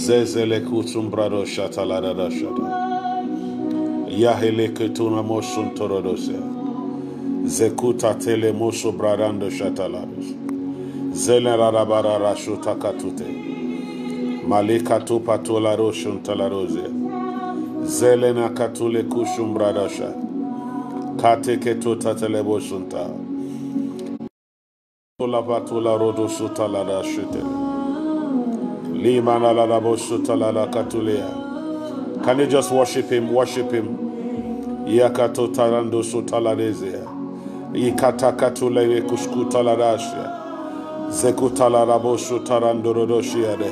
Zezele kutumbrado shatalarada shata. Yahele ketuna mosun torodose. Zekuta tele mosu bradando shatalados. Zele rarabara rashuta katute. Malika tu patula roshun talarose. Zele na katule kushum bradasha. Kate ketuta tele bosunta. Tula patula rodo shutele. Limana la la la la katulea. Can you just worship him? Worship him. Yakato tarando sutaladezea. Ikata katule kuskuta la rashia. Zekuta la rabosu tarando rodoshia de.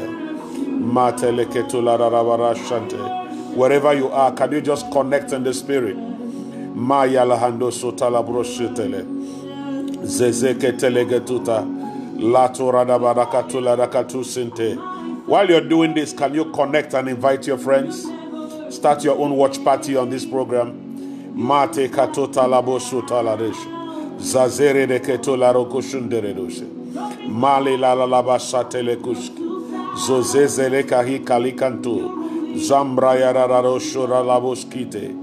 Matele ketula rabarashante. Wherever you are, can you just connect in the spirit? Maya la hando sutala broshitele. Zezeke telegetuta. Lato radabarakatula rakatu sinte. While you're doing this, can you connect and invite your friends? Start your own watch party on this program. Mate katota labo sutaladesh. Zazere de ketola rokoshunderedoshe. Male la la la basatele kuski. Zozezele kahi kalikantu. Zambra yarararo shora laboskite.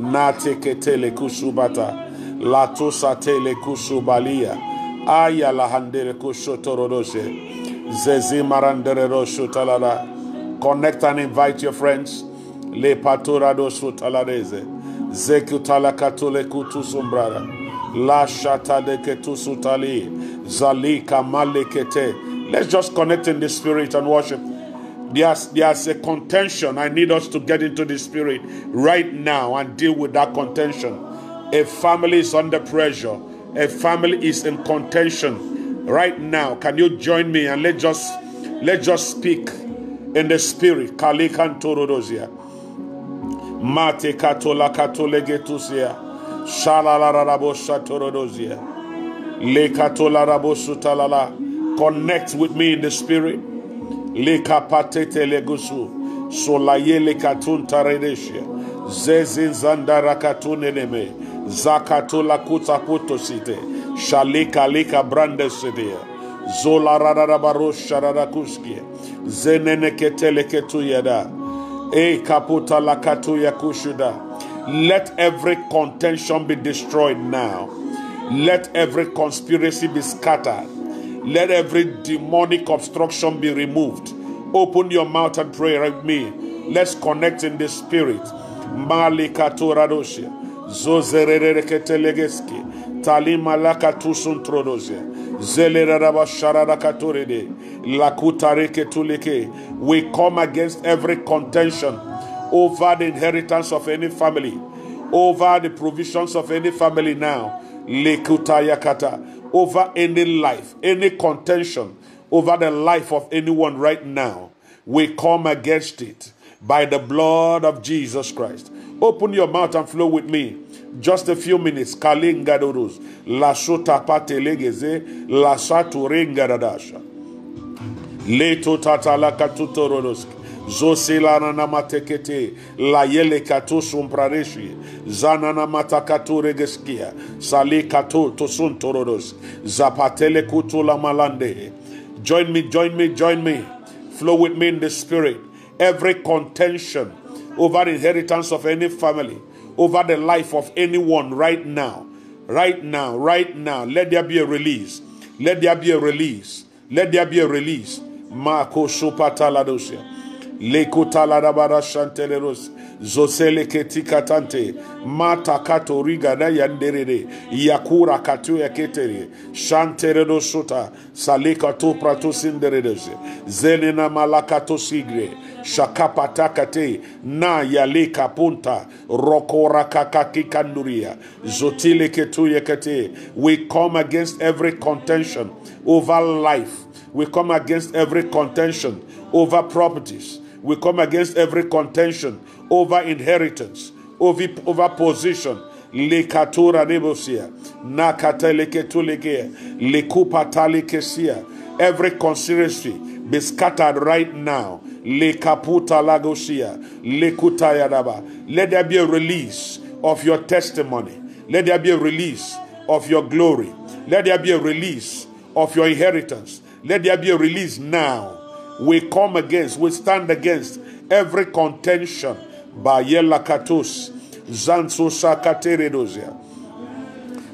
Nate ketele kusubata. Latosa tele kusubalia. Aya la handere kushotorodoshe. Zezi marandere rosho talala. Connect and invite your friends. Le patura dosu talareze. Zekutala katule kutu sombrara. La shata de ketusu tali. Zalika malekete. Let's just connect in the spirit and worship. There's, there's a contention. I need us to get into the spirit right now and deal with that contention. A family is under pressure. A family is in contention right now. Can you join me and let just let just speak in the spirit? Kalikan torodozia. Mate katola katolegetusia. Shalalarabosha torodozia. Le katola rabosutalala. Connect with me in the spirit. Le kapatete legusu. Solayele katun taredeshia. Zezin zandara katuneneme. Zakatula kutaputo site. Shalika lika brande sidia. Zola rarabaro shararakuskia. Zenene ketele ketuyada. E kaputa la katuya kushuda. Let every contention be destroyed now. Let every conspiracy be scattered. Let every demonic obstruction be removed. Open your mouth and pray with me. Let's connect in the spirit. Malikaturadoshia. Zozerereketelegeski. Talimalaka tusuntrodosia. Zelerabashararakatorede. Lakutareketuleke. We come against every contention over the inheritance of any family, over the provisions of any family now. Lekutayakata. Over any life, any contention over the life of anyone right now. We come against it by the blood of Jesus Christ. Open your mouth and flow with me. Just a few minutes. Kalingadorus. Lashota patelegeze. Lashaturengadadasha. Leto tatala katutorodoski. Zosilana na matekete la yele kato sumprareshi zanana matakato regeskia sali kato tosun torodos zapatele kutu la malande join me join me join me flow with me in the spirit every contention over inheritance of any family over the life of anyone right now. Right now right now. Let there be a release. Let there be a release. Let there be a release. Marco Supataladosia lekutalabara shanteleros zosele ketikatante mata kato rigada yanderere. Yakura katu yaketere shanteredo sota. Salika to prato sinderedose zenena malakato sigre. Shakapatakate na yaleka punta. Rokora kakakikanduria zotile ketu yakate we come against every contention over life. We come against every contention over properties. We come against every contention over inheritance, over, over position. Lekatura nebosia, nakateleketulege, lekupatalekesia. Every conspiracy be scattered right now. Lekaputa lagosia, lekutayadaba. Let there be a release of your testimony. Let there be a release of your glory. Let there be a release of your inheritance. Let there be a release now. We come against, we stand against every contention. Bayela katus, zansu sakateredozia.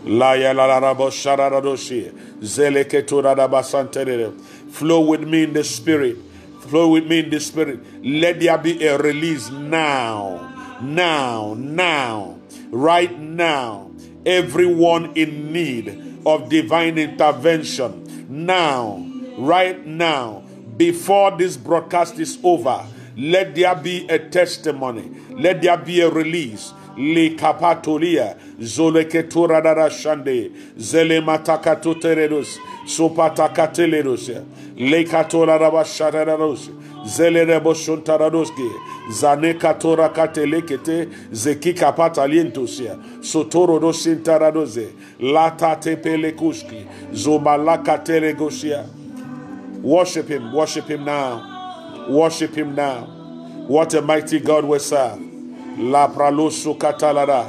La ya la la rabo shararadoshi. Zeleketura da basantere. Flow with me in the spirit. Flow with me in the spirit. Let there be a release now. Now, now, right now. Everyone in need of divine intervention. Now, right now, before this broadcast is over, let there be a testimony. Let there be a release. Le kapatolia zoleketura dara shande zele matakato teredus sopatakateledus le katola raba shatarados zele rebo shuntaradoski zane katora katelekete zeki kapatalientosia sotoro dosintaradoze lata tepelekuski zomalaka telegosia Worship him, worship him now. Worship him now. What a mighty God we serve. La pralosu katalara.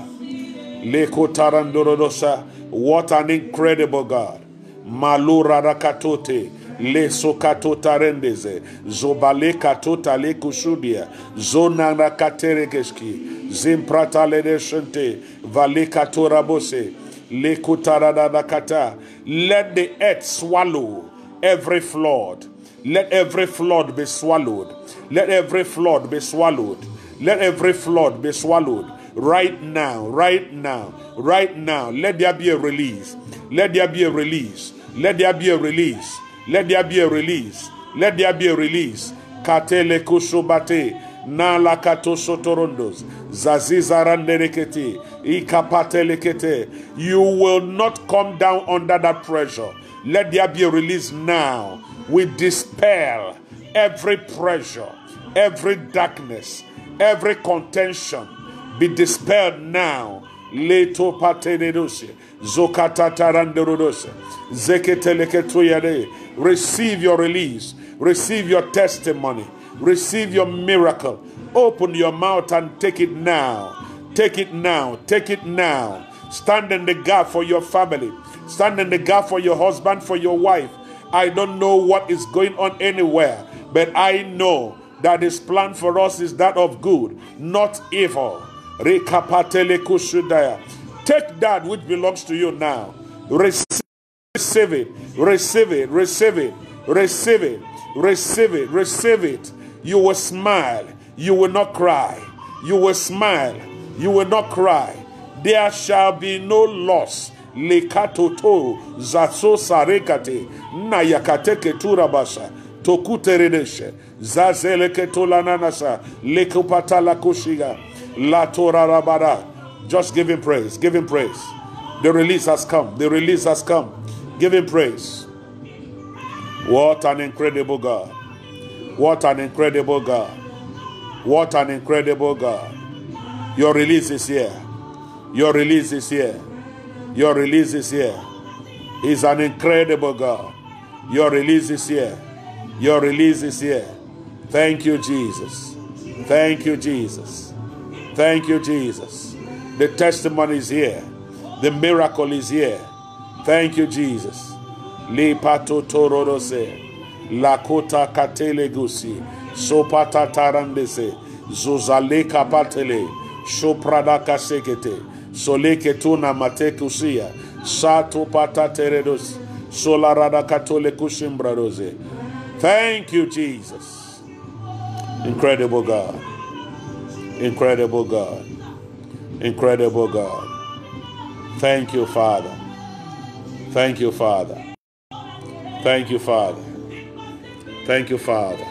Leko tarandorodosa. What an incredible God. Malura rakatote. Le sokato tarendeze. Zobale katota le tota kushudia. Zona nakateregeski. Zimprata le deshente. Vale katorabose. Le kutaradakata. Let the earth swallow every flood. Let every flood be swallowed. Let every flood be swallowed. Let every flood be swallowed. Right now, right now, right now. Let there be a release. Let there be a release. Let there be a release. Let there be a release. Let there be a release. Katele kushubate. Nala katoso torondos. Zazizaranderekete. Ikapatelekete. You will not come down under that pressure. Let there be a release now. We dispel every pressure, every darkness, every contention. Be dispelled now. Leto patenedose. Zokata taranderodose. Zeketeleketuyade. Receive your release. Receive your testimony. Receive your miracle. Open your mouth and take it now. Take it now. Take it now. Stand in the gap for your family. Stand in the gap for your husband, for your wife. I don't know what is going on anywhere, but I know that his plan for us is that of good, not evil. Take that which belongs to you now. Receive it, receive it, receive it, receive it, receive it, receive it. You will smile, you will not cry. You will smile, you will not cry. There shall be no loss lekatoto zaso sarekate nayakateke turabasha tokuteredeshe zazeleketolananasa lekopatalakushiga latorarabara just give him praise give him praise. The release has come the release has come. Give him praise. What an incredible god. What an incredible god. What an incredible god. Your release is here. Your release is here your release is here. He's an incredible God. Your release is here. Your release is here. Thank you, Jesus. Thank you, Jesus. Thank you, Jesus. The testimony is here. The miracle is here. Thank you, Jesus. Lipato torodose. Lakota katele gusi. Sopata tarandese. Zuzaleka patele. Shoprada kasekete. Soleke tuna matekusia sato patateredos solarada katole kushimbradoze thank you jesus. Incredible god. Incredible god. Incredible god. Thank you father. Thank you father. Thank you father. Thank you father.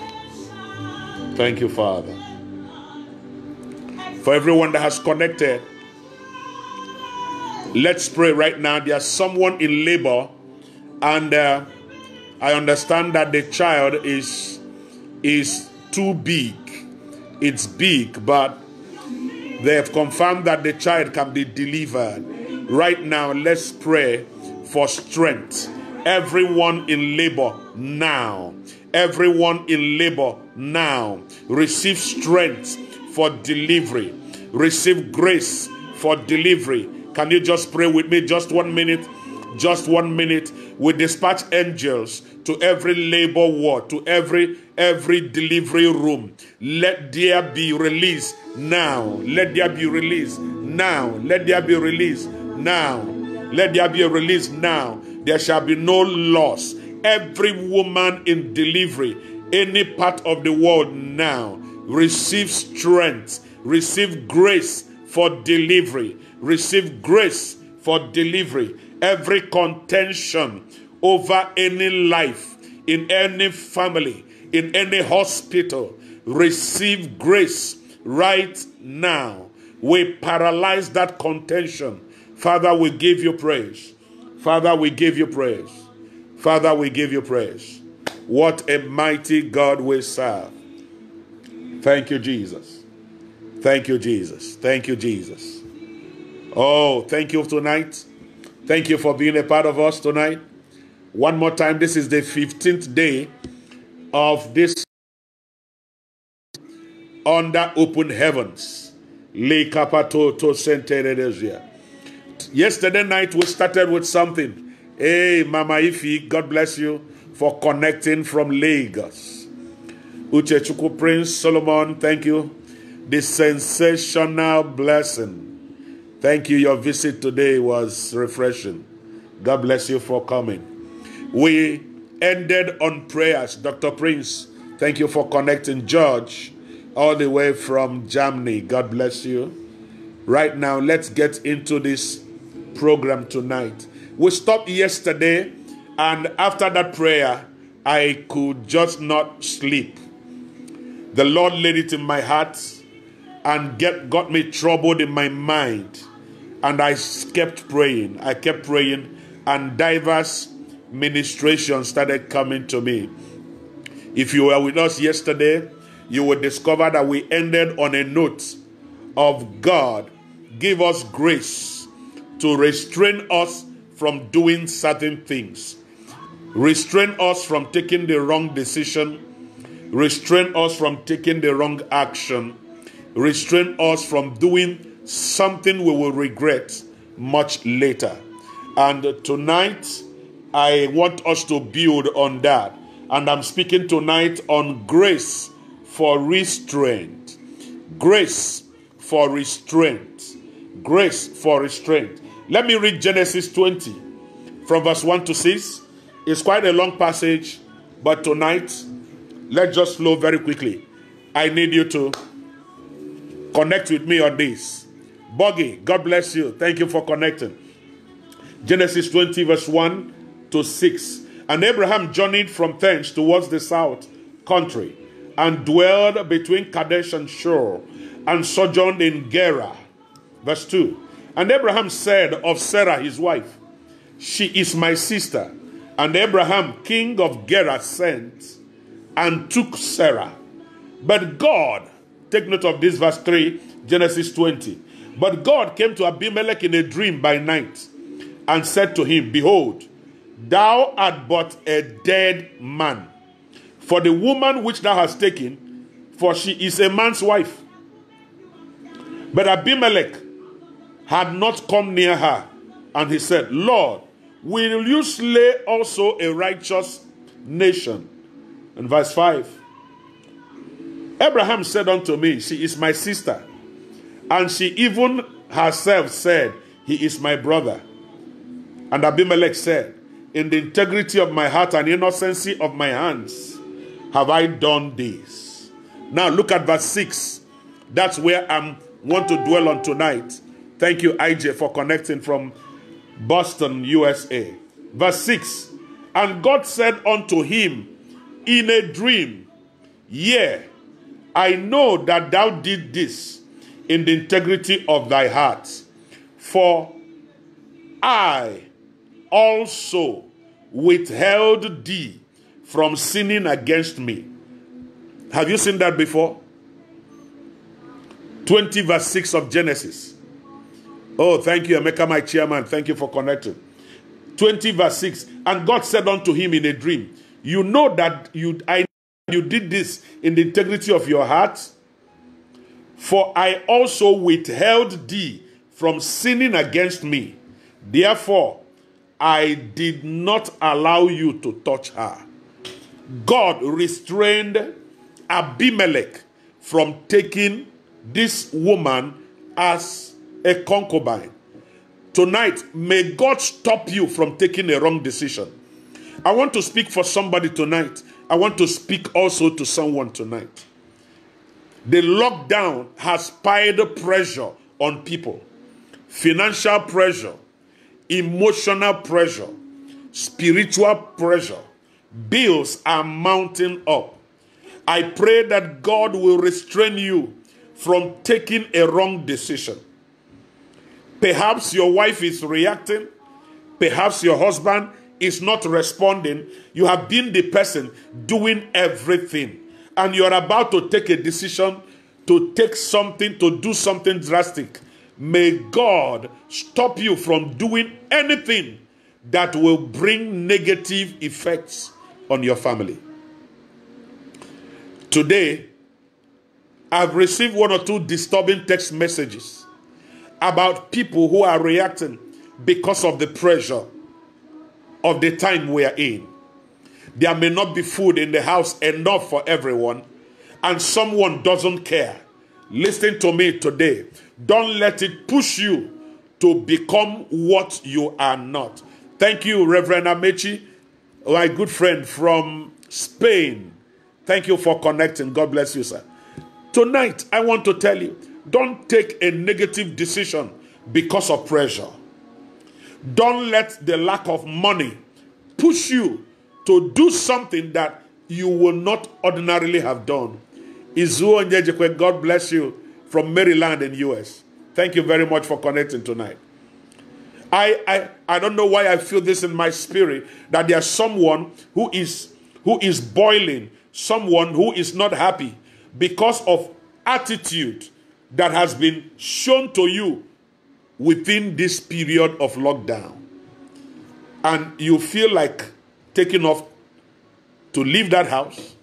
Thank you father. For everyone that has connected Let's pray right now. There's someone in labor, and uh, I understand that the child is is too big. it's big, but they have confirmed that the child can be delivered. Right now, let's pray for strength. Everyone in labor now. Everyone in labor now. Receive strength for delivery. Receive grace for delivery. Can you just pray with me just one minute? Just one minute. We dispatch angels to every labor ward, to every every delivery room. Let there be release now. Let there be release now. Let there be release now. Let there be a release now. There shall be no loss. Every woman in delivery, any part of the world now, receive strength, receive grace for delivery, receive grace for delivery. Every contention over any life, in any family, in any hospital, receive grace right now. We paralyze that contention. Father, we give you praise. Father, we give you praise. Father, we give you praise. What a mighty God we serve. Thank you, Jesus. Thank you, Jesus. Thank you, Jesus. Oh, thank you tonight. Thank you for being a part of us tonight. One more time, this is the 15th day of this under open heavens. Yesterday night, we started with something. Hey, Mama Ifi, God bless you for connecting from Lagos. Uchechukwu Prince Solomon, thank you. The sensational blessing. Thank you. Your visit today was refreshing. God bless you for coming. We ended on prayers. Dr. Prince, thank you for connecting. George, all the way from Germany. God bless you. Right now, let's get into this program tonight. We stopped yesterday, and after that prayer, I could just not sleep. The Lord laid it in my heart and get, got me troubled in my mind. And I kept praying. I kept praying, and diverse ministrations started coming to me. If you were with us yesterday, you will discover that we ended on a note of God, give us grace to restrain us from doing certain things, restrain us from taking the wrong decision, restrain us from taking the wrong action, restrain us from doing something we will regret much later. And tonight, I want us to build on that. And I'm speaking tonight on grace for restraint. Grace for restraint. Grace for restraint. Let me read Genesis 20 from verse 1 to 6. It's quite a long passage, but tonight, let's just flow very quickly. I need you to connect with me on this. Boggy, God bless you. Thank you for connecting. Genesis 20, verse 1 to 6. And Abraham journeyed from thence towards the south country and dwelled between Kadesh and Shur and sojourned in Gerar. Verse 2. And Abraham said of Sarah his wife, She is my sister. And Abraham, king of Gerar, sent and took Sarah. But God, take note of this verse 3, Genesis 20. But God came to Abimelech in a dream by night and said to him, Behold, thou art but a dead man. For the woman which thou hast taken, for she is a man's wife. But Abimelech had not come near her, and he said, Lord, will you slay also a righteous nation? And verse 5 Abraham said unto me, She is my sister. And she even herself said, He is my brother. And Abimelech said, In the integrity of my heart and innocency of my hands have I done this. Now look at verse 6. That's where I want to dwell on tonight. Thank you, IJ, for connecting from Boston, USA. Verse 6 And God said unto him in a dream, Yea, I know that thou did this in the integrity of thy heart. For I also withheld thee from sinning against me. Have you seen that before? 20 verse 6 of Genesis. Oh, thank you, Emeka, my chairman. Thank you for connecting. 20 verse 6. And God said unto him in a dream, You know that you I you did this in the integrity of your heart, for I also withheld thee from sinning against me. Therefore, I did not allow you to touch her. God restrained Abimelech from taking this woman as a concubine. Tonight, may God stop you from taking a wrong decision. I want to speak for somebody tonight. I want to speak also to someone tonight. The lockdown has piled pressure on people financial pressure, emotional pressure, spiritual pressure. Bills are mounting up. I pray that God will restrain you from taking a wrong decision. Perhaps your wife is reacting, perhaps your husband is not responding. You have been the person doing everything, and you are about to take a decision to take something, to do something drastic. May God stop you from doing anything that will bring negative effects on your family. Today, I've received one or two disturbing text messages about people who are reacting because of the pressure of the time we are in. There may not be food in the house enough for everyone, and someone doesn't care. Listen to me today. Don't let it push you to become what you are not. Thank you, Reverend Amechi, my good friend from Spain. Thank you for connecting. God bless you, sir. Tonight, I want to tell you don't take a negative decision because of pressure. Don't let the lack of money push you to do something that you will not ordinarily have done. Izuo Njejekwe, God bless you from Maryland in US. Thank you very much for connecting tonight. I, I, I don't know why I feel this in my spirit that there's someone who is who is boiling, someone who is not happy because of attitude that has been shown to you within this period of lockdown. And you feel like taking off to leave that house.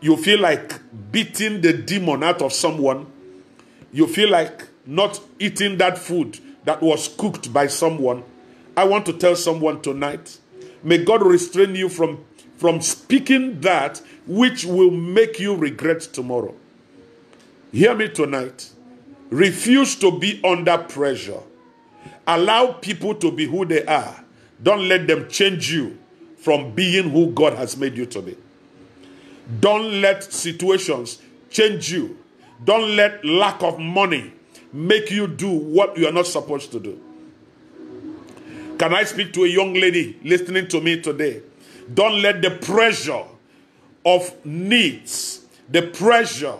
You feel like beating the demon out of someone. You feel like not eating that food that was cooked by someone. I want to tell someone tonight may God restrain you from, from speaking that which will make you regret tomorrow. Hear me tonight. Refuse to be under pressure. Allow people to be who they are. Don't let them change you from being who God has made you to be. Don't let situations change you. Don't let lack of money make you do what you are not supposed to do. Can I speak to a young lady listening to me today? Don't let the pressure of needs, the pressure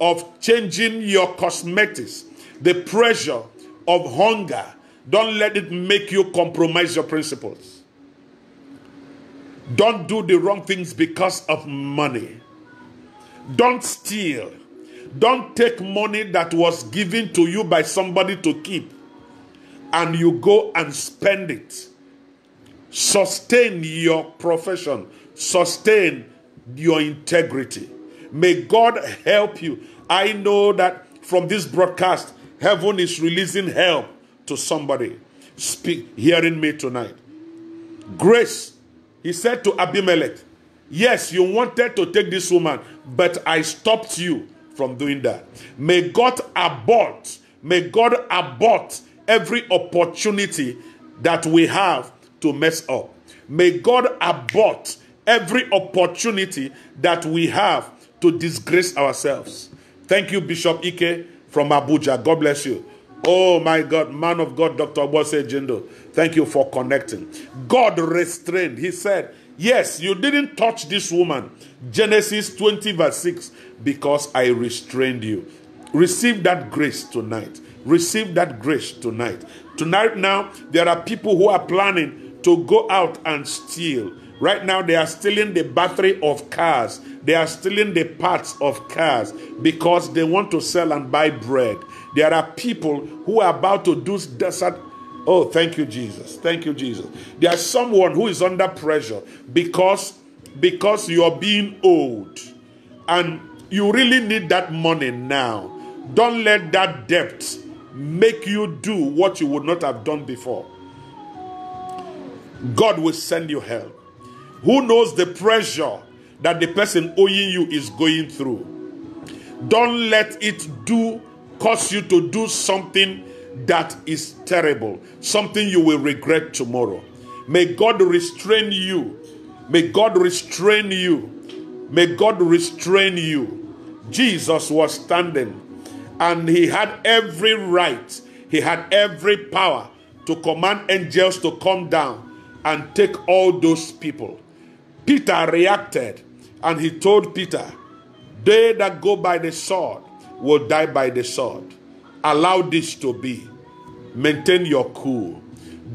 of changing your cosmetics, the pressure of hunger, don't let it make you compromise your principles. Don't do the wrong things because of money. Don't steal. Don't take money that was given to you by somebody to keep and you go and spend it. Sustain your profession, sustain your integrity. May God help you. I know that from this broadcast, heaven is releasing help to somebody. Speak, hearing me tonight. Grace, he said to Abimelech, Yes, you wanted to take this woman, but I stopped you from doing that. May God abort, may God abort every opportunity that we have to mess up. May God abort every opportunity that we have to disgrace ourselves. Thank you, Bishop Ike from Abuja. God bless you. Oh my God, man of God, Dr. Obose Jindo. Thank you for connecting. God restrained. He said, Yes, you didn't touch this woman. Genesis 20, verse 6, because I restrained you. Receive that grace tonight. Receive that grace tonight. Tonight, now, there are people who are planning to go out and steal Right now, they are stealing the battery of cars. They are stealing the parts of cars because they want to sell and buy bread. There are people who are about to do desert. Oh, thank you, Jesus. Thank you, Jesus. There's someone who is under pressure because because you're being old and you really need that money now. Don't let that debt make you do what you would not have done before. God will send you help. Who knows the pressure that the person owing you is going through? Don't let it do cause you to do something that is terrible, something you will regret tomorrow. May God restrain you. May God restrain you. May God restrain you. Jesus was standing and he had every right, he had every power to command angels to come down and take all those people. Peter reacted and he told Peter, They that go by the sword will die by the sword. Allow this to be. Maintain your cool.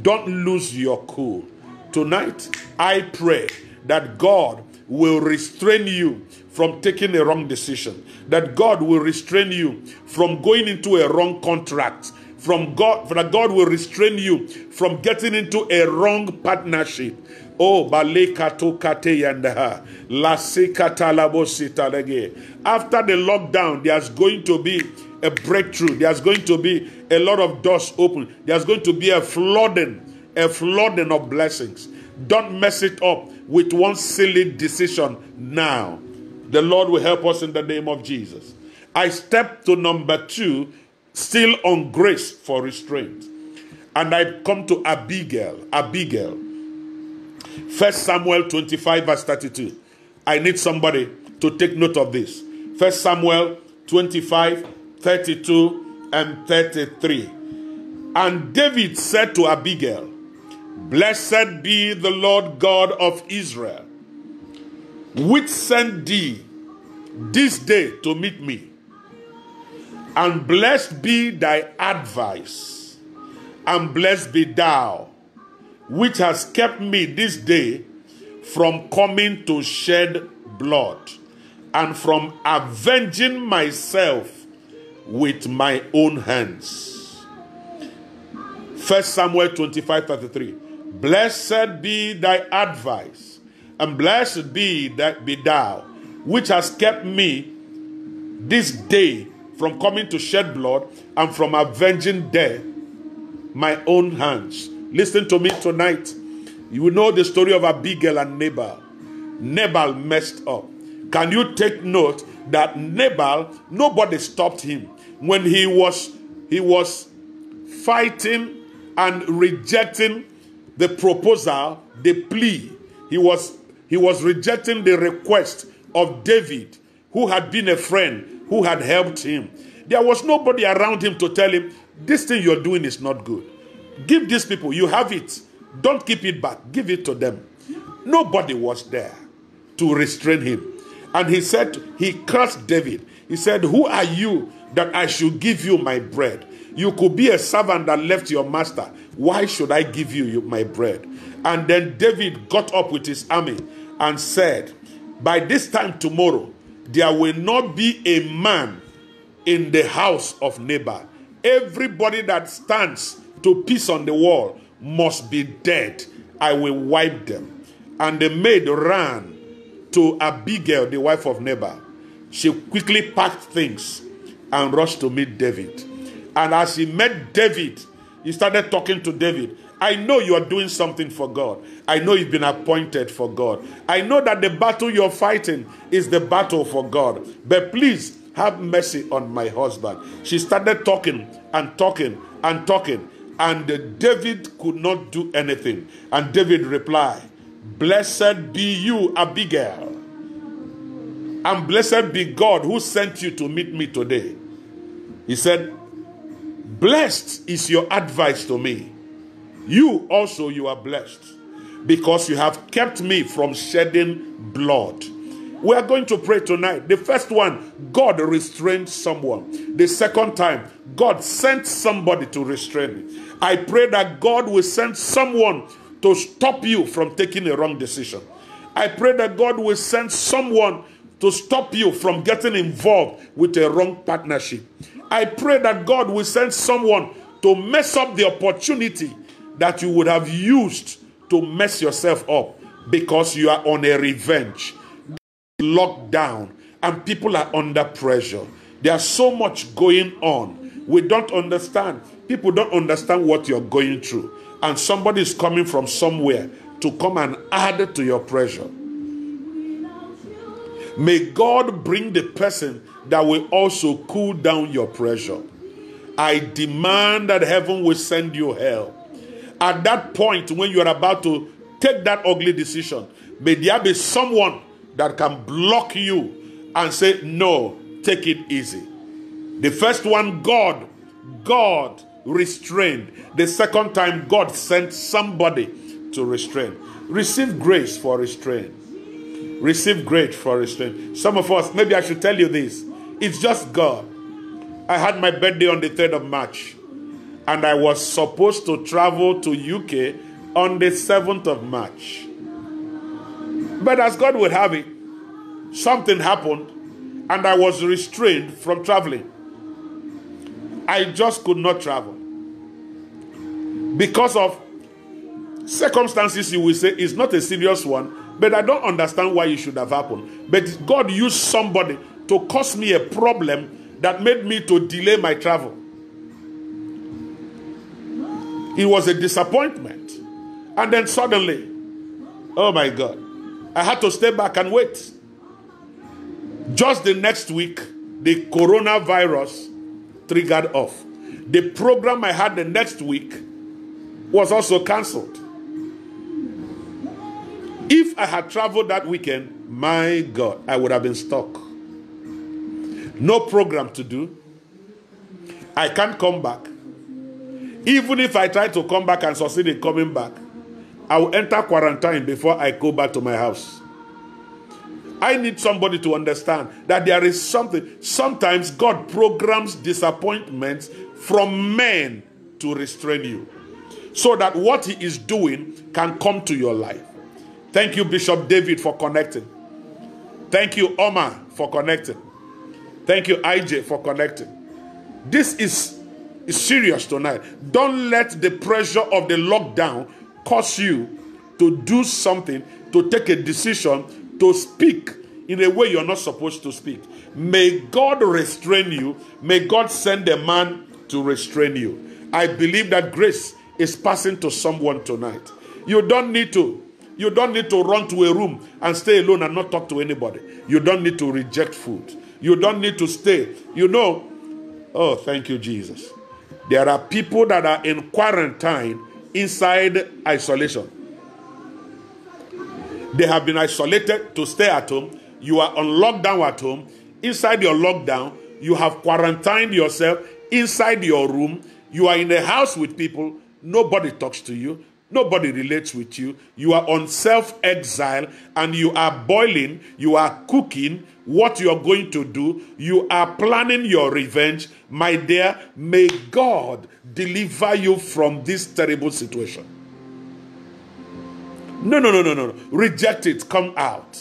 Don't lose your cool. Tonight, I pray that God will restrain you from taking a wrong decision, that God will restrain you from going into a wrong contract, from God, that God will restrain you from getting into a wrong partnership. Oh, balekato kate yandaha, lasekata labosita lege. After the lockdown, there's going to be a breakthrough. There's going to be a lot of doors open. There's going to be a flooding, a flooding of blessings. Don't mess it up with one silly decision now. The Lord will help us in the name of Jesus. I step to number two, still on grace for restraint. And I come to Abigail. Abigail. First Samuel 25, verse 32. I need somebody to take note of this. First Samuel 25, 32, and 33. And David said to Abigail, Blessed be the Lord God of Israel which sent thee this day to meet me. And blessed be thy advice, and blessed be thou, which has kept me this day from coming to shed blood, and from avenging myself with my own hands. 1 Samuel 25 33. Blessed be thy advice and blessed be that be thou, which has kept me this day from coming to shed blood and from avenging death my own hands. Listen to me tonight. You know the story of Abigail and Nabal. Nabal messed up. Can you take note that Nabal, nobody stopped him when he was he was fighting and rejecting the proposal, the plea. He was he was rejecting the request of David, who had been a friend, who had helped him. There was nobody around him to tell him, This thing you're doing is not good. Give these people, you have it. Don't keep it back, give it to them. Nobody was there to restrain him. And he said, He cursed David. He said, Who are you that I should give you my bread? You could be a servant that left your master. Why should I give you my bread? And then David got up with his army and said, By this time tomorrow, there will not be a man in the house of Nabal. Everybody that stands to peace on the wall must be dead. I will wipe them. And the maid ran to Abigail, the wife of Nabal. She quickly packed things and rushed to meet David. And as he met David, he started talking to David. I know you are doing something for God. I know you've been appointed for God. I know that the battle you're fighting is the battle for God. But please have mercy on my husband. She started talking and talking and talking. And David could not do anything. And David replied, Blessed be you, Abigail. And blessed be God who sent you to meet me today. He said, Blessed is your advice to me you also you are blessed because you have kept me from shedding blood. We are going to pray tonight. The first one, God restrained someone. The second time, God sent somebody to restrain me. I pray that God will send someone to stop you from taking a wrong decision. I pray that God will send someone to stop you from getting involved with a wrong partnership. I pray that God will send someone to mess up the opportunity that you would have used to mess yourself up because you are on a revenge. Locked down and people are under pressure. There's so much going on. We don't understand. People don't understand what you're going through. And somebody is coming from somewhere to come and add to your pressure. May God bring the person that will also cool down your pressure. I demand that heaven will send you help. At that point, when you are about to take that ugly decision, may there be someone that can block you and say, No, take it easy. The first one, God, God restrained. The second time, God sent somebody to restrain. Receive grace for restraint. Receive grace for restraint. Some of us, maybe I should tell you this. It's just God. I had my birthday on the 3rd of March, and I was supposed to travel to UK on the 7th of March. But as God would have it, something happened, and I was restrained from traveling. I just could not travel. Because of circumstances, you will say it's not a serious one, but I don't understand why it should have happened. But God used somebody to cause me a problem that made me to delay my travel. It was a disappointment. And then suddenly, oh my God, I had to stay back and wait. Just the next week, the coronavirus triggered off. The program I had the next week was also cancelled. If I had traveled that weekend, my God, I would have been stuck. No program to do. I can't come back. Even if I try to come back and succeed in coming back, I will enter quarantine before I go back to my house. I need somebody to understand that there is something. Sometimes God programs disappointments from men to restrain you so that what He is doing can come to your life. Thank you, Bishop David, for connecting. Thank you, Omar, for connecting. Thank you, IJ, for connecting. This is, is serious tonight. Don't let the pressure of the lockdown cause you to do something, to take a decision to speak in a way you're not supposed to speak. May God restrain you. May God send a man to restrain you. I believe that grace is passing to someone tonight. You don't need to. You don't need to run to a room and stay alone and not talk to anybody. You don't need to reject food. You don't need to stay. You know, oh, thank you, Jesus. There are people that are in quarantine inside isolation. They have been isolated to stay at home. You are on lockdown at home. Inside your lockdown, you have quarantined yourself inside your room. You are in a house with people. Nobody talks to you. Nobody relates with you. You are on self exile and you are boiling, you are cooking what you are going to do. You are planning your revenge. My dear, may God deliver you from this terrible situation. No, no, no, no, no. Reject it. Come out.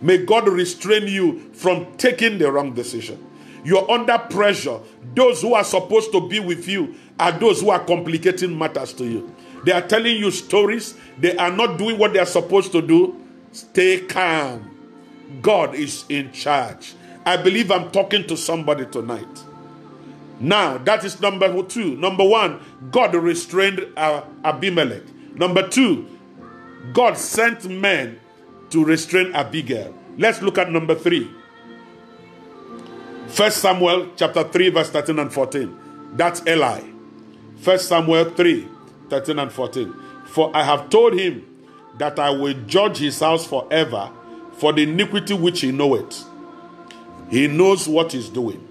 May God restrain you from taking the wrong decision. You're under pressure. Those who are supposed to be with you are those who are complicating matters to you. They are telling you stories. They are not doing what they are supposed to do. Stay calm. God is in charge. I believe I'm talking to somebody tonight. Now, that is number two. Number one, God restrained Abimelech. Number two, God sent men to restrain Abigail. Let's look at number three. First Samuel chapter 3, verse 13 and 14. That's Eli. First Samuel 3, 13 and 14. For I have told him that I will judge his house forever for the iniquity which he knoweth. He knows what he's doing.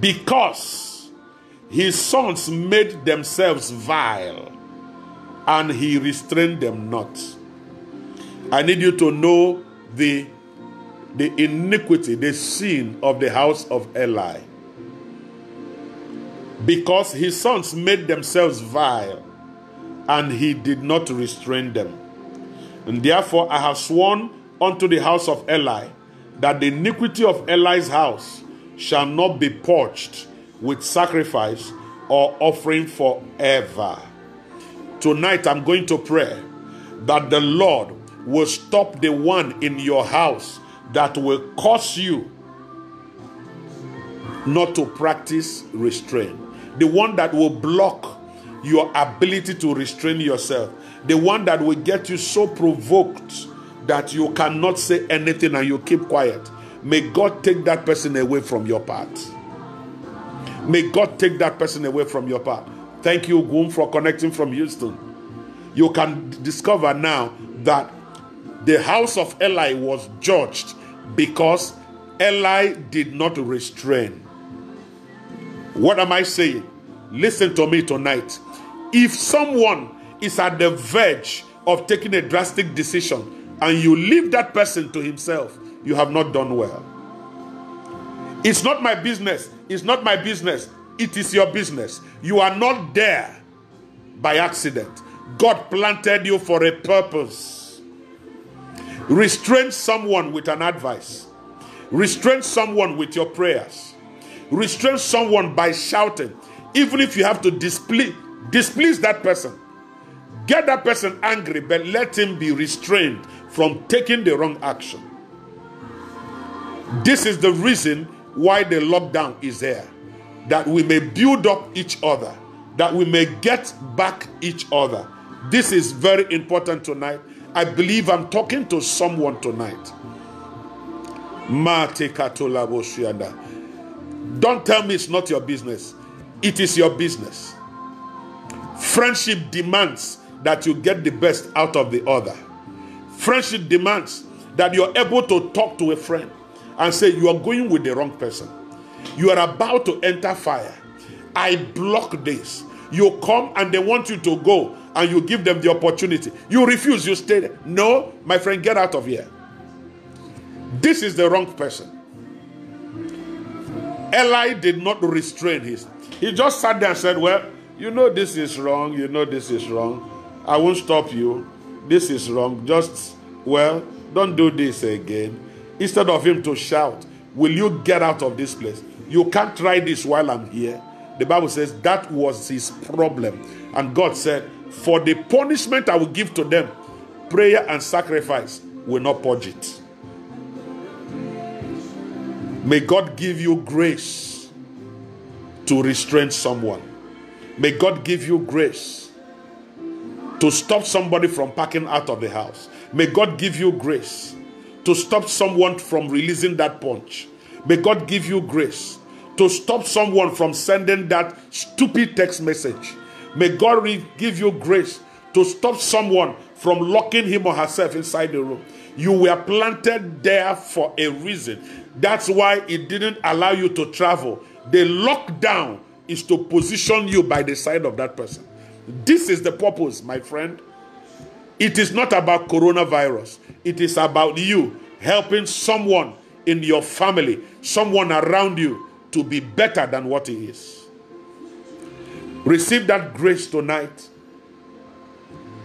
Because his sons made themselves vile, and he restrained them not. I need you to know the, the iniquity, the sin of the house of Eli. Because his sons made themselves vile, and he did not restrain them. And therefore I have sworn unto the house of Eli that the iniquity of Eli's house shall not be purged with sacrifice or offering forever. Tonight I'm going to pray that the Lord will stop the one in your house that will cause you not to practice restraint. The one that will block your ability to restrain yourself. The one that will get you so provoked that you cannot say anything and you keep quiet. May God take that person away from your path. May God take that person away from your path. Thank you, Goom, for connecting from Houston. You can discover now that the house of Eli was judged because Eli did not restrain. What am I saying? Listen to me tonight. If someone is at the verge of taking a drastic decision and you leave that person to himself, you have not done well. It's not my business. It's not my business. It is your business. You are not there by accident. God planted you for a purpose. Restrain someone with an advice. Restrain someone with your prayers. Restrain someone by shouting. Even if you have to displease, displease that person. Get that person angry, but let him be restrained from taking the wrong action. This is the reason why the lockdown is there. That we may build up each other, that we may get back each other. This is very important tonight. I believe I'm talking to someone tonight. Don't tell me it's not your business. It is your business. Friendship demands that you get the best out of the other. Friendship demands that you're able to talk to a friend and say, You are going with the wrong person. You are about to enter fire. I block this. You come and they want you to go and you give them the opportunity. You refuse, you stay there. No, my friend, get out of here. This is the wrong person. Eli did not restrain his. He just sat there and said, Well, you know this is wrong. You know this is wrong. I won't stop you. This is wrong. Just, well, don't do this again. Instead of him to shout, Will you get out of this place? You can't try this while I'm here. The Bible says that was his problem. And God said, For the punishment I will give to them, prayer and sacrifice will not purge it. May God give you grace to restrain someone. May God give you grace to stop somebody from packing out of the house. May God give you grace to stop someone from releasing that punch. May God give you grace to stop someone from sending that stupid text message. May God give you grace to stop someone from locking him or herself inside the room. You were planted there for a reason. That's why it didn't allow you to travel. The lockdown is to position you by the side of that person. This is the purpose, my friend. It is not about coronavirus, it is about you helping someone in your family, someone around you to be better than what he is. Receive that grace tonight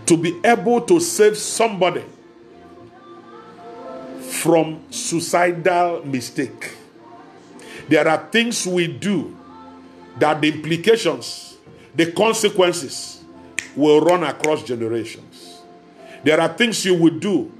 to be able to save somebody from suicidal mistake. There are things we do that the implications, the consequences will run across generations. There are things you will do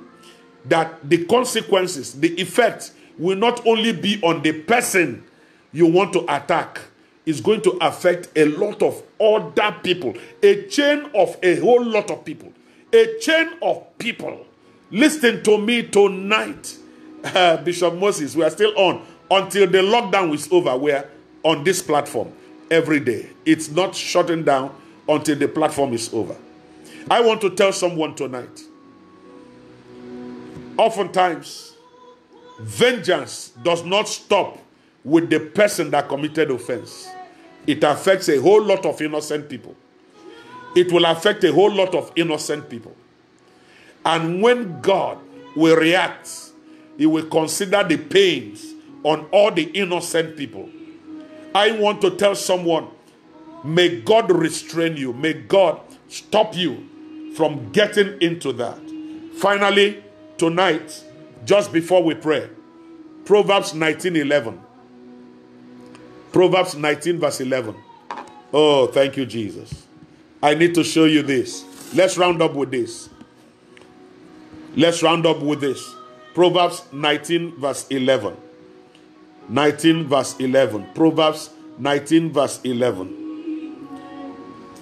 that the consequences, the effect will not only be on the person you want to attack, is going to affect a lot of other people, a chain of a whole lot of people, a chain of people. Listen to me tonight, uh, Bishop Moses. We are still on until the lockdown is over. We're on this platform every day. It's not shutting down until the platform is over. I want to tell someone tonight. Oftentimes, vengeance does not stop with the person that committed offense. It affects a whole lot of innocent people. It will affect a whole lot of innocent people. And when God will react, He will consider the pains on all the innocent people. I want to tell someone, may God restrain you. May God stop you from getting into that. Finally, tonight, just before we pray, Proverbs 19 11. Proverbs 19, verse 11. Oh, thank you, Jesus. I need to show you this. Let's round up with this. Let's round up with this. Proverbs 19, verse 11. 19, verse 11. Proverbs 19, verse 11.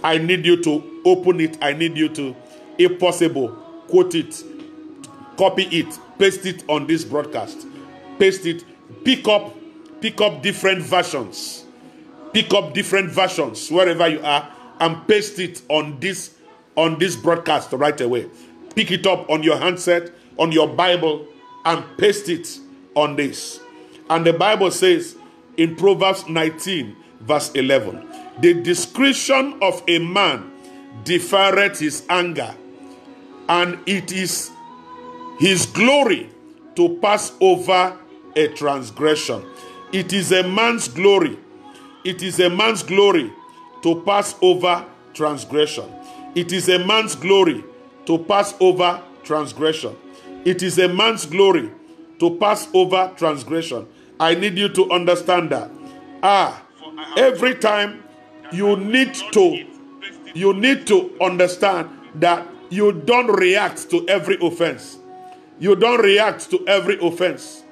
I need you to open it. I need you to, if possible, quote it, copy it, paste it on this broadcast. Paste it, pick up, pick up different versions. Pick up different versions wherever you are and paste it on this on this broadcast right away. Pick it up on your handset, on your Bible, and paste it on this. And the Bible says in Proverbs 19, verse 11, the discretion of a man deferreth his anger, and it is his glory to pass over a transgression. It is a man's glory. It is a man's glory to pass over transgression. It is a man's glory to pass over transgression. It is a man's glory to pass over transgression. I need you to understand that. Ah, every time you need to you need to understand that you don't react to every offense. You don't react to every offense.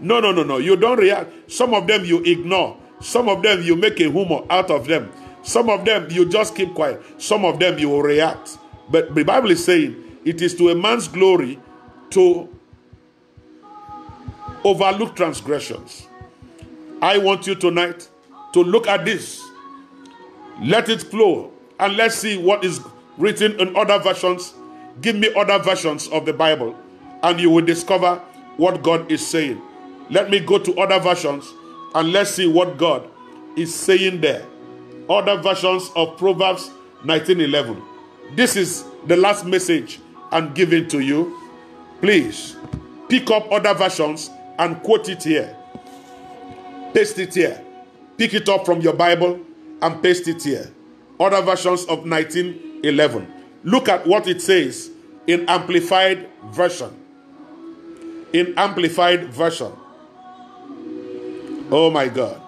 No, no, no, no. You don't react. Some of them you ignore. Some of them you make a humor out of them. Some of them you just keep quiet. Some of them you will react. But the Bible is saying it is to a man's glory to overlook transgressions. I want you tonight to look at this. Let it flow and let's see what is written in other versions. Give me other versions of the Bible and you will discover what God is saying. Let me go to other versions and let's see what God is saying there. Other versions of Proverbs 19:11. This is the last message I'm giving to you. Please pick up other versions and quote it here. Paste it here. Pick it up from your Bible and paste it here. Other versions of 1911. Look at what it says in Amplified Version. In Amplified Version. Oh my God.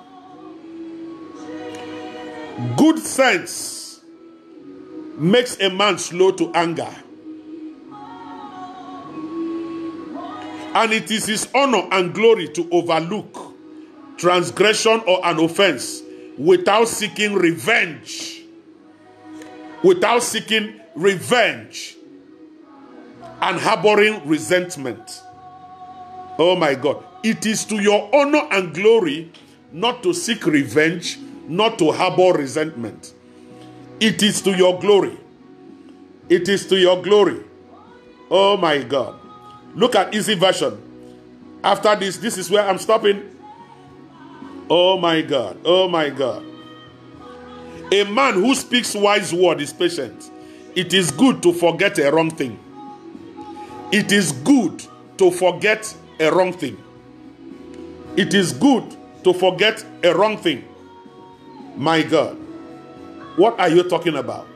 Good sense makes a man slow to anger. And it is his honor and glory to overlook transgression or an offense without seeking revenge. Without seeking revenge and harboring resentment. Oh my God. It is to your honor and glory not to seek revenge, not to harbor resentment. It is to your glory. It is to your glory. Oh my God. Look at easy version. After this, this is where I'm stopping. Oh my God. Oh my God. A man who speaks wise word is patient. It is good to forget a wrong thing. It is good to forget a wrong thing. It is good to forget a wrong thing. My God. What are you talking about?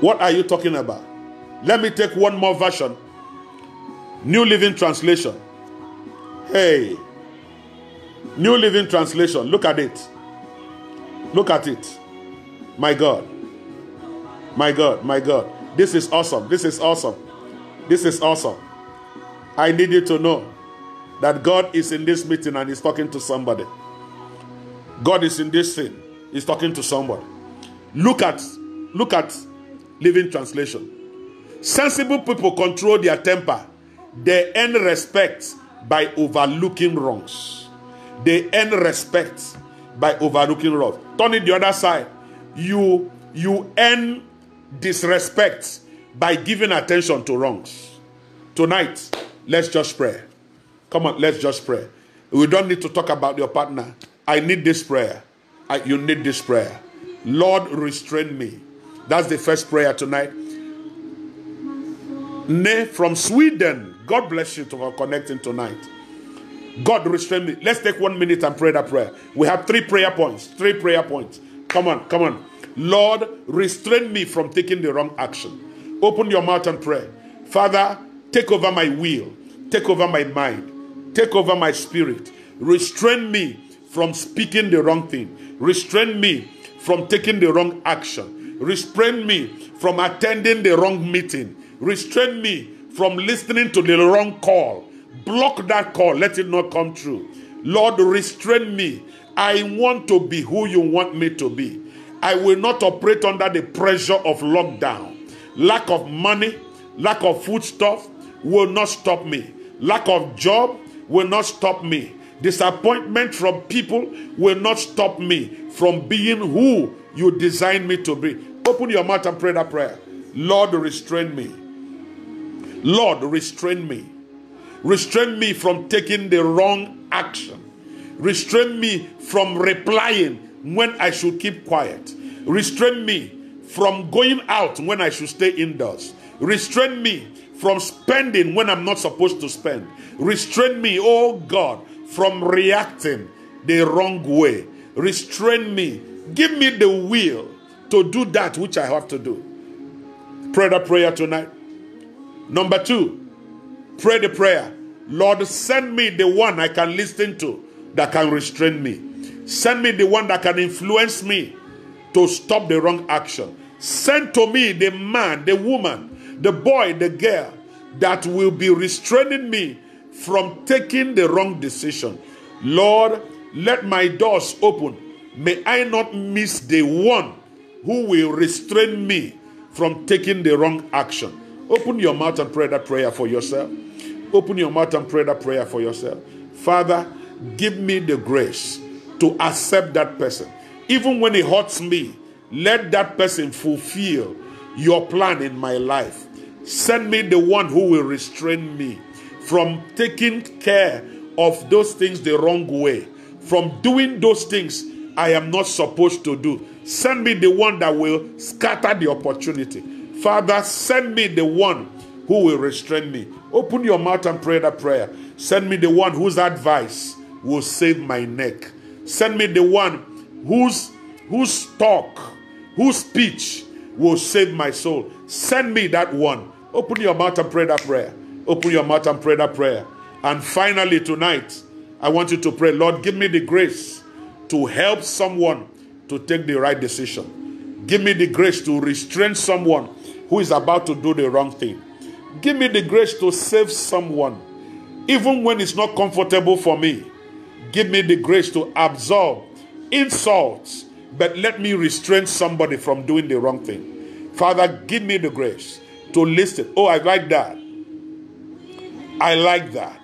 What are you talking about? Let me take one more version. New Living Translation. Hey. New Living Translation. Look at it. Look at it. My God. My God. My God. This is awesome. This is awesome. This is awesome. I need you to know that God is in this meeting and He's talking to somebody. God is in this thing. He's talking to somebody. Look at look at Living Translation. Sensible people control their temper. They earn respect by overlooking wrongs. They earn respect by overlooking wrongs. Turn it the other side. You you earn disrespect by giving attention to wrongs. Tonight, let's just pray. Come on, let's just pray. We don't need to talk about your partner. I need this prayer. I, you need this prayer. Lord, restrain me. That's the first prayer tonight. Ne from Sweden. God bless you for connecting tonight. God restrain me. Let's take one minute and pray that prayer. We have three prayer points. Three prayer points. Come on, come on. Lord, restrain me from taking the wrong action. Open your mouth and pray. Father, take over my will, take over my mind, take over my spirit. Restrain me from speaking the wrong thing. Restrain me from taking the wrong action. Restrain me from attending the wrong meeting. Restrain me from listening to the wrong call. Block that call. Let it not come true. Lord, restrain me. I want to be who you want me to be. I will not operate under the pressure of lockdown. Lack of money, lack of foodstuff will not stop me. Lack of job will not stop me. Disappointment from people will not stop me from being who you designed me to be. Open your mouth and pray that prayer. Lord, restrain me. Lord, restrain me. Restrain me from taking the wrong action. Restrain me from replying when I should keep quiet. Restrain me from going out when I should stay indoors. Restrain me from spending when I'm not supposed to spend. Restrain me, oh God, from reacting the wrong way. Restrain me. Give me the will to do that which I have to do. Pray that prayer tonight. Number two, pray the prayer. Lord, send me the one I can listen to that can restrain me. Send me the one that can influence me to stop the wrong action. Send to me the man, the woman, the boy, the girl that will be restraining me from taking the wrong decision. Lord, let my doors open. May I not miss the one who will restrain me from taking the wrong action. Open your mouth and pray that prayer for yourself. Open your mouth and pray that prayer for yourself. Father, give me the grace to accept that person. Even when it hurts me, let that person fulfill your plan in my life. Send me the one who will restrain me from taking care of those things the wrong way, from doing those things I am not supposed to do. Send me the one that will scatter the opportunity. Father, send me the one who will restrain me. Open your mouth and pray that prayer. Send me the one whose advice will save my neck. Send me the one whose whose talk, whose speech will save my soul. Send me that one. Open your mouth and pray that prayer. Open your mouth and pray that prayer. And finally, tonight, I want you to pray, Lord, give me the grace to help someone to take the right decision. Give me the grace to restrain someone who is about to do the wrong thing. Give me the grace to save someone, even when it's not comfortable for me. Give me the grace to absorb insults, but let me restrain somebody from doing the wrong thing. Father, give me the grace to listen. Oh, I like that. I like that.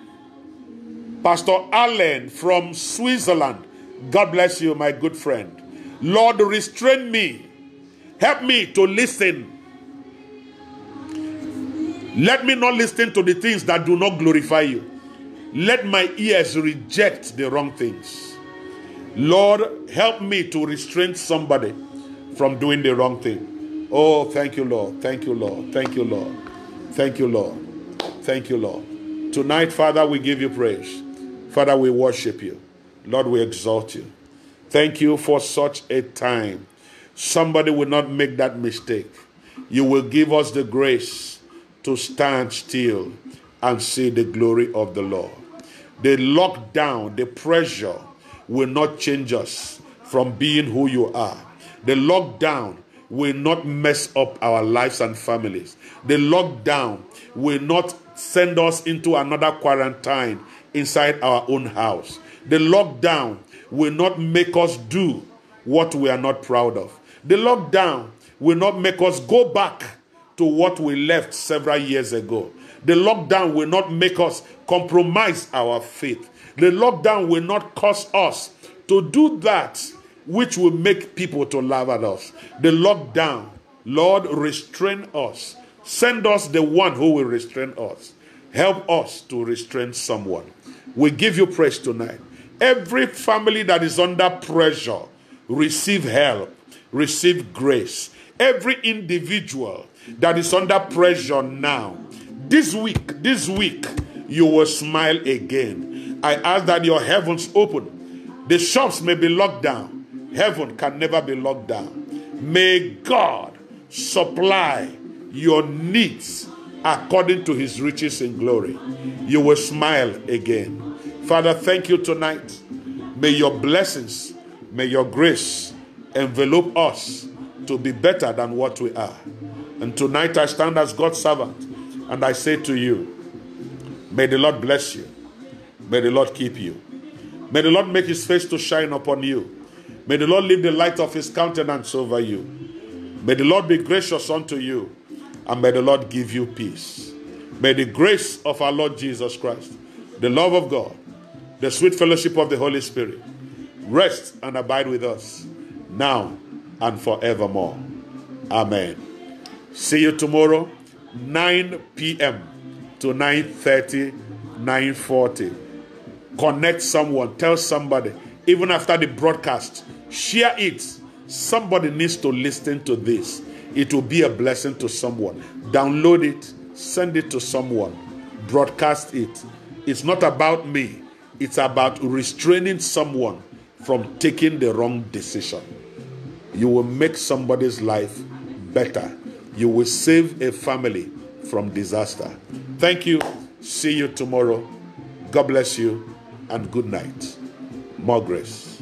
Pastor Allen from Switzerland. God bless you, my good friend. Lord, restrain me. Help me to listen. Let me not listen to the things that do not glorify you. Let my ears reject the wrong things. Lord, help me to restrain somebody from doing the wrong thing. Oh, thank you, Lord. Thank you, Lord. Thank you, Lord. Thank you, Lord. Thank you, Lord. Tonight, Father, we give you praise. Father, we worship you. Lord, we exalt you. Thank you for such a time. Somebody will not make that mistake. You will give us the grace to stand still and see the glory of the Lord. The lockdown, the pressure will not change us from being who you are. The lockdown will not mess up our lives and families. The lockdown will not send us into another quarantine inside our own house. The lockdown will not make us do what we are not proud of. The lockdown will not make us go back to what we left several years ago. The lockdown will not make us compromise our faith. The lockdown will not cause us to do that which will make people to laugh at us. The lockdown, Lord, restrain us Send us the one who will restrain us. Help us to restrain someone. We give you praise tonight. Every family that is under pressure, receive help, receive grace. Every individual that is under pressure now, this week, this week, you will smile again. I ask that your heavens open. The shops may be locked down. Heaven can never be locked down. May God supply your needs according to his riches in glory. You will smile again. Father, thank you tonight. May your blessings, may your grace envelop us to be better than what we are. And tonight I stand as God's servant and I say to you, may the Lord bless you. May the Lord keep you. May the Lord make his face to shine upon you. May the Lord leave the light of his countenance over you. May the Lord be gracious unto you and may the Lord give you peace. May the grace of our Lord Jesus Christ, the love of God, the sweet fellowship of the Holy Spirit rest and abide with us now and forevermore. Amen. See you tomorrow, 9 p.m. to 9:30, 9:40. Connect someone, tell somebody, even after the broadcast, share it. Somebody needs to listen to this it will be a blessing to someone. Download it, send it to someone, broadcast it. It's not about me, it's about restraining someone from taking the wrong decision. You will make somebody's life better. You will save a family from disaster. Thank you. See you tomorrow. God bless you and good night. More grace.